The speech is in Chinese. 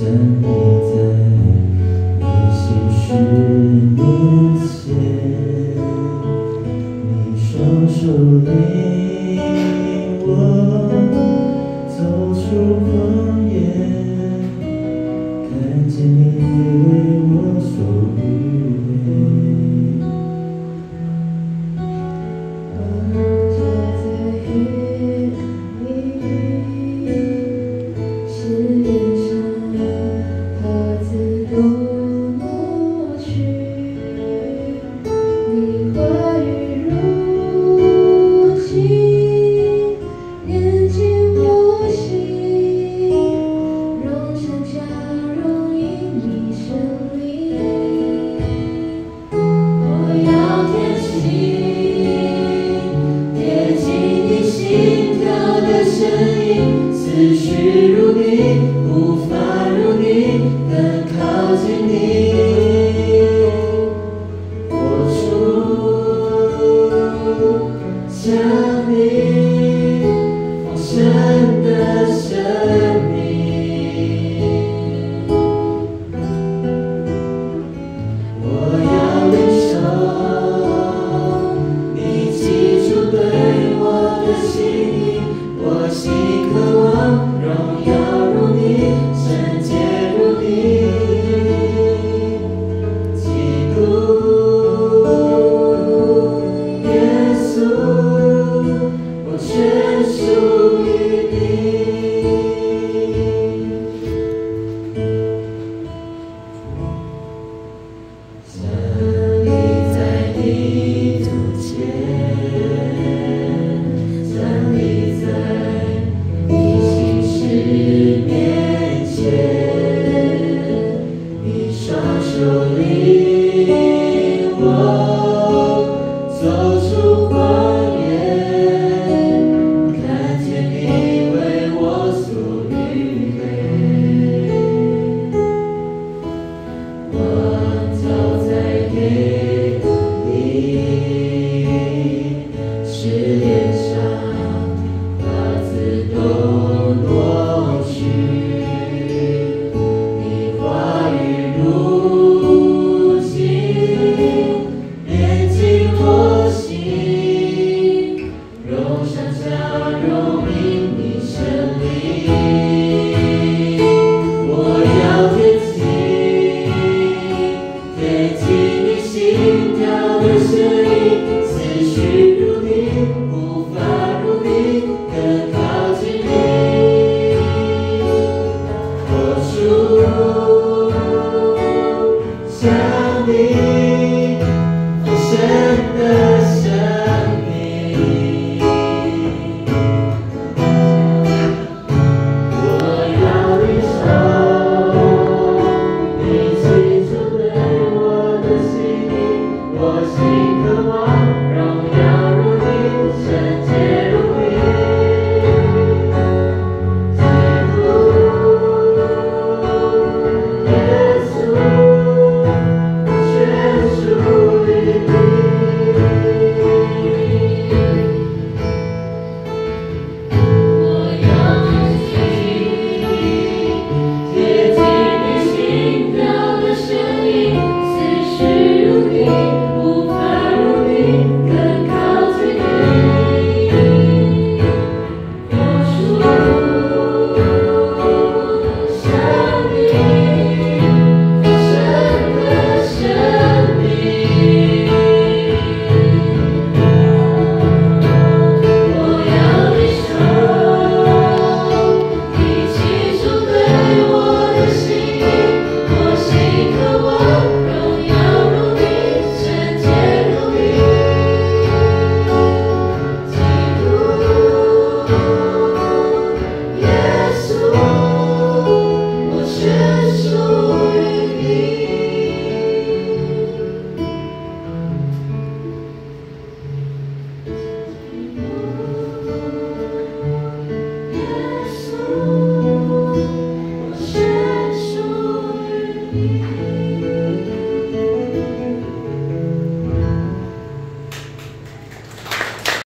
这一次。Te